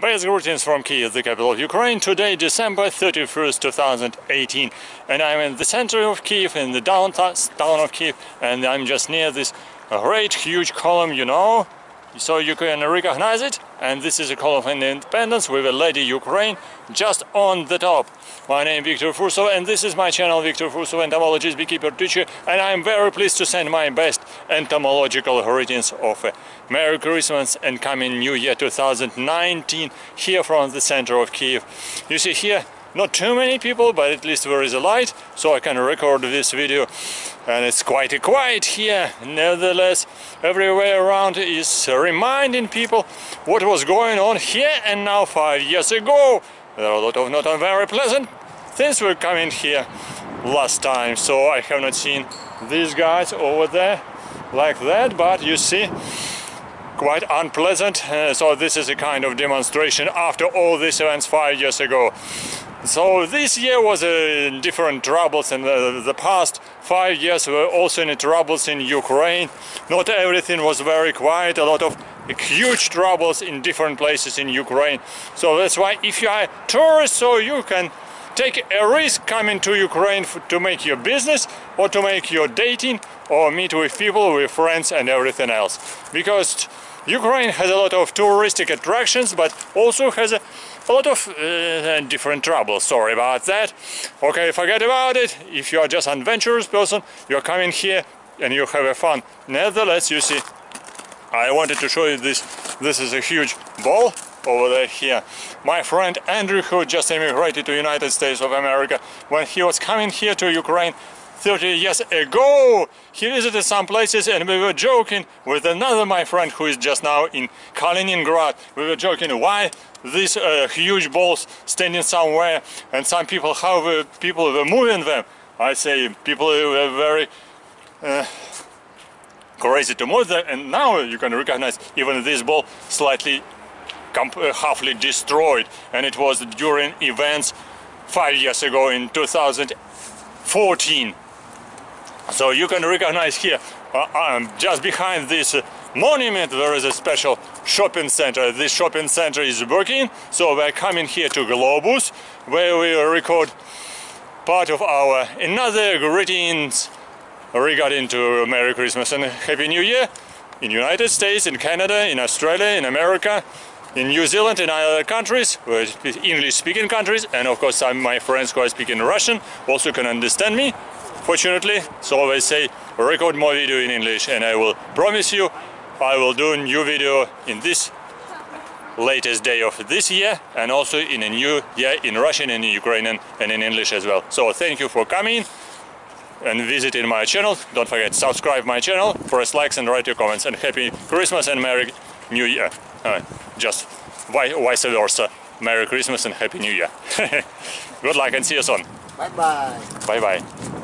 Best greetings from Kiev, the capital of Ukraine. Today, December 31st, 2018, and I'm in the center of Kiev, in the downtown town of Kiev, and I'm just near this uh, great, huge column, you know, so you can recognize it. And this is a call of independence with a lady Ukraine just on the top. My name is Victor Fursov, and this is my channel, Victor Fursov, entomologist, beekeeper, teacher, and I'm very pleased to send my best entomological greetings of Merry Christmas and coming New Year 2019 here from the center of Kiev. You see here, not too many people, but at least there is a light, so I can record this video. And it's quite quiet here. Nevertheless, everywhere around is reminding people what was going on here and now five years ago. There are a lot of not very pleasant things were coming here last time, so I have not seen these guys over there like that, but you see, quite unpleasant. Uh, so this is a kind of demonstration after all these events five years ago. So this year was uh, different troubles and the, the past five years were also in troubles in Ukraine. Not everything was very quiet, a lot of huge troubles in different places in Ukraine. So that's why if you are a tourist, so you can take a risk coming to Ukraine to make your business or to make your dating or meet with people, with friends and everything else. Because Ukraine has a lot of touristic attractions, but also has a a lot of uh, different troubles. Sorry about that. Okay, forget about it. If you are just an adventurous person, you're coming here and you have a fun. Nevertheless, you see, I wanted to show you this. This is a huge ball over there here. My friend Andrew, who just immigrated to United States of America, when he was coming here to Ukraine, 30 years ago. He visited some places and we were joking with another my friend who is just now in Kaliningrad. We were joking why these uh, huge balls standing somewhere and some people, how the people were moving them. I say people were very uh, crazy to move them and now you can recognize even this ball slightly uh, halfly destroyed and it was during events five years ago in 2014 so you can recognize here, uh, um, just behind this uh, monument there is a special shopping center. This shopping center is working, so we're coming here to Globus, where we record part of our another greetings regarding to Merry Christmas and Happy New Year in United States, in Canada, in Australia, in America, in New Zealand, in other countries, English-speaking countries, and of course some my friends who are speaking Russian also can understand me fortunately. So always say record more video in English and I will promise you I will do a new video in this latest day of this year and also in a new year in Russian and in Ukrainian and in English as well. So thank you for coming and visiting my channel. Don't forget to subscribe my channel, press likes and write your comments and happy Christmas and Merry New Year. Uh, just vice versa. Merry Christmas and Happy New Year. Good luck and see you soon. Bye bye. Bye bye.